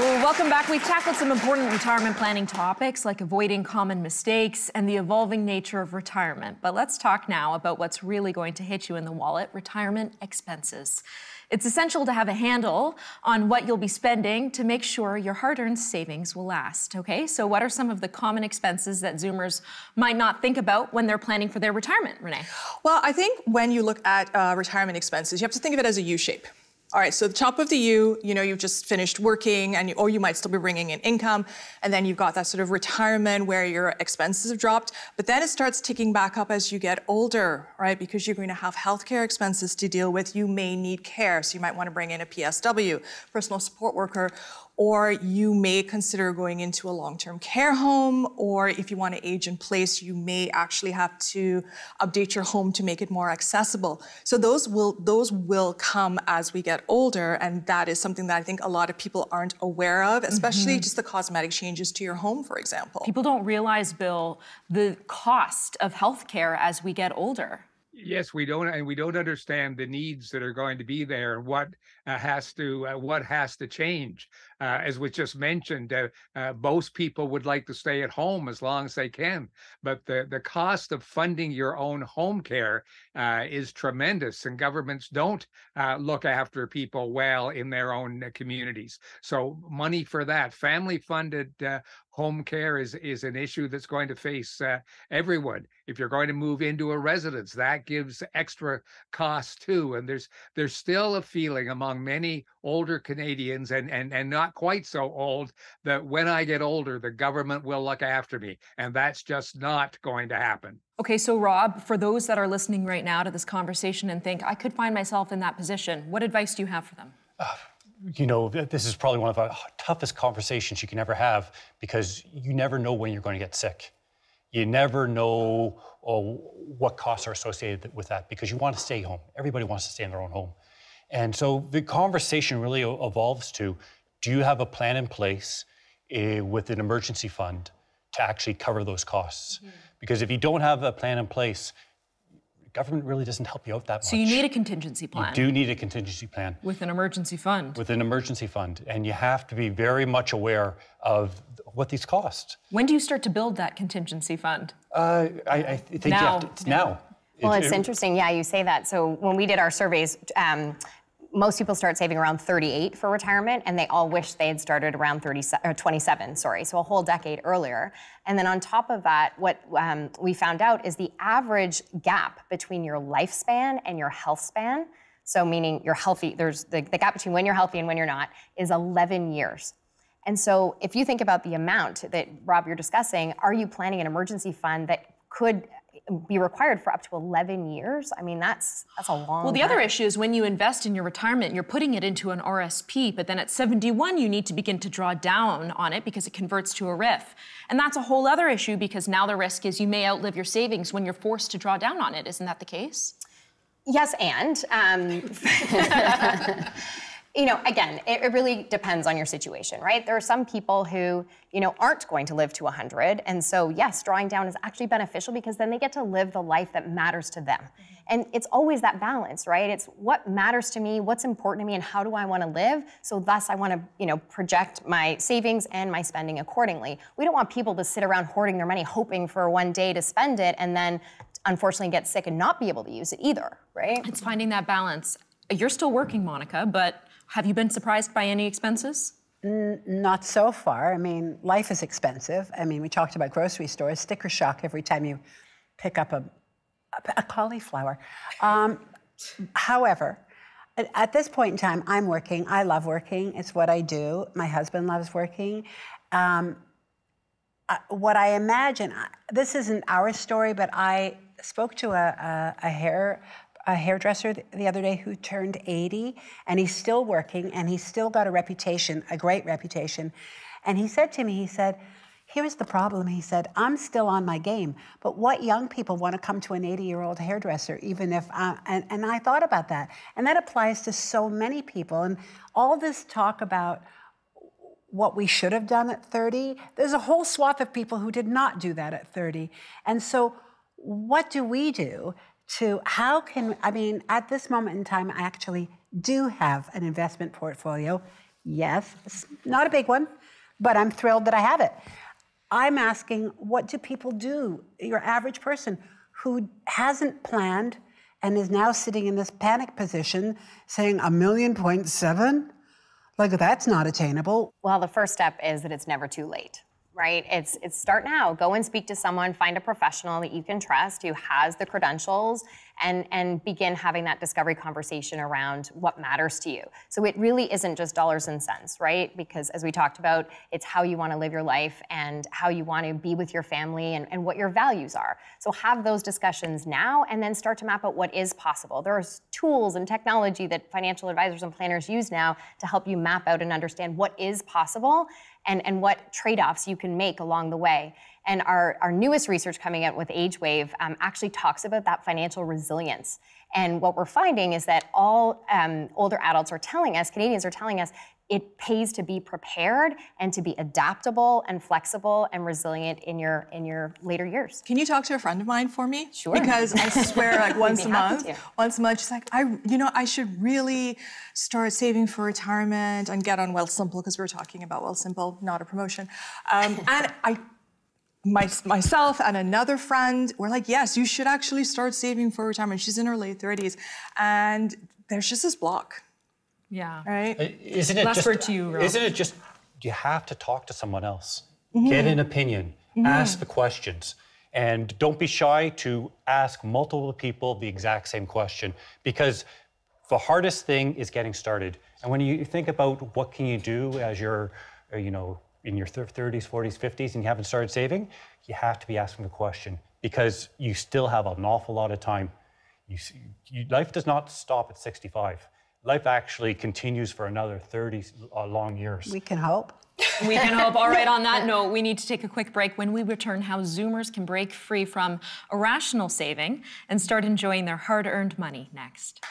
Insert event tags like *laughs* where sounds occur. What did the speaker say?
Well, welcome back. We've tackled some important retirement planning topics like avoiding common mistakes and the evolving nature of retirement. But let's talk now about what's really going to hit you in the wallet retirement expenses. It's essential to have a handle on what you'll be spending to make sure your hard earned savings will last. Okay, so what are some of the common expenses that Zoomers might not think about when they're planning for their retirement, Renee? Well, I think when you look at uh, retirement expenses, you have to think of it as a U shape. All right, so the top of the U, you know, you've just finished working and you, or you might still be bringing in income. And then you've got that sort of retirement where your expenses have dropped. But then it starts ticking back up as you get older, right? Because you're going to have healthcare expenses to deal with. You may need care. So you might want to bring in a PSW, personal support worker, or you may consider going into a long-term care home, or if you want to age in place, you may actually have to update your home to make it more accessible. So those will those will come as we get older, and that is something that I think a lot of people aren't aware of, especially mm-hmm. just the cosmetic changes to your home, for example. People don't realize, Bill, the cost of healthcare as we get older yes we don't and we don't understand the needs that are going to be there and what uh, has to uh, what has to change. Uh, as was just mentioned uh, uh, most people would like to stay at home as long as they can but the the cost of funding your own home care uh, is tremendous and governments don't look after people well in their own communities. So money for that family funded home care is is an issue that's going to face uh, everyone. If you're going to move into a residence, that gives extra cost too. And there's there's still a feeling among many older Canadians and and and not quite so old that when I get older, the government will look after me, and that's just not going to happen. Okay, so Rob, for those that are listening right now to this conversation and think I could find myself in that position, what advice do you have for them? Uh, you know, this is probably one of the toughest conversations you can ever have because you never know when you're going to get sick. You never know oh, what costs are associated with that because you want to stay home. Everybody wants to stay in their own home. And so the conversation really evolves to do you have a plan in place uh, with an emergency fund to actually cover those costs? Mm-hmm. Because if you don't have a plan in place, government really doesn't help you out that much. So you need a contingency plan. You do need a contingency plan. With an emergency fund. With an emergency fund. And you have to be very much aware of what these cost. When do you start to build that contingency fund? Uh, I, I, think now. you have to, it's now. Well, it's interesting. Yeah, you say that. So when we did our surveys, um, most people start saving around 38 for retirement, and they all wish they had started around 30, or 27, sorry, so a whole decade earlier. And then on top of that, what um, we found out is the average gap between your lifespan and your health span, so meaning you're healthy, there's the, the gap between when you're healthy and when you're not, is 11 years. And so if you think about the amount that, Rob, you're discussing, are you planning an emergency fund that could be required for up to 11 years. I mean, that's that's a long. Well, the time. other issue is when you invest in your retirement, you're putting it into an RSP, but then at 71 you need to begin to draw down on it because it converts to a RRIF, and that's a whole other issue because now the risk is you may outlive your savings when you're forced to draw down on it. Isn't that the case? Yes, and. Um, *laughs* *laughs* you know, again, it, it, really depends on your situation, right? There are some people who, you know, aren't going to live to 100. And so, yes, drawing down is actually beneficial because then they get to live the life that matters to them. Mm-hmm. And it's always that balance, right? It's what matters to me, what's important to me, and how do I want to live? So, thus, I want to, you know, project my savings and my spending accordingly. We don't want people to sit around hoarding their money, hoping for one day to spend it, and then unfortunately get sick and not be able to use it either, right? It's finding that balance. You're still working, Monica, but have you been surprised by any expenses? N- not so far. I mean, life is expensive. I mean, we talked about grocery stores, sticker shock every time you pick up a, a, a cauliflower. Um, however, at, at, this point in time, I'm working. I love working. It's what I do. My husband loves working. Um, uh, what I imagine, this isn't our story, but I spoke to a, a, a hair a hairdresser the other day who turned 80 and he's still working and he's still got a reputation, a great reputation. And he said to me, he said, Here's the problem. He said, I'm still on my game, but what young people want to come to an 80 year old hairdresser, even if, I, and, and I thought about that. And that applies to so many people. And all this talk about what we should have done at 30, there's a whole swath of people who did not do that at 30. And so, what do we do to how can, I mean, at this moment in time, I actually do have an investment portfolio. Yes, not a big one, but I'm thrilled that I have it. I'm asking, what do people do? Your average person who hasn't planned and is now sitting in this panic position saying a million point seven? Like, that's not attainable. Well, the first step is that it's never too late right? It's it's start now. Go and speak to someone, find a professional that you can trust who has the credentials and and begin having that discovery conversation around what matters to you. So it really isn't just dollars and cents, right? Because as we talked about, it's how you want to live your life and how you want to be with your family and, and what your values are. So have those discussions now and then start to map out what is possible. There are tools and technology that financial advisors and planners use now to help you map out and understand what is possible and, and what trade-offs you can make along the way. And our, our newest research coming out with AgeWave um, actually talks about that financial resilience. And what we're finding is that all um, older adults are telling us, Canadians are telling us, it pays to be prepared and to be adaptable and flexible and resilient in your in your later years. Can you talk to a friend of mine for me? Sure. Because I swear, like *laughs* once a month, to. once a month, she's like, I, you know, I should really start saving for retirement and get on Wealthsimple because we were talking about Wealthsimple, not a promotion. Um, and I my, myself and another friend were like, yes, you should actually start saving for retirement. She's in her late 30s. And there's just this block. Yeah. Right? Isn't it Last just, word to you, Rob. Isn't it just, you have to talk to someone else. Get an opinion, ask the questions. And don't be shy to ask multiple people the exact same question because the hardest thing is getting started. And when you think about what can you do as you're, uh, you know, in your 30s, 40s, 50s, and you haven't started saving, you have to be asking the question because you still have an awful lot of time. You, you, life does not stop at 65. Life actually continues for another 30 uh, long years. We can hope. *laughs* We can hope. All right, on that note, we need to take a quick break. When we return, how Zoomers can break free from irrational saving and start enjoying their hard earned money next.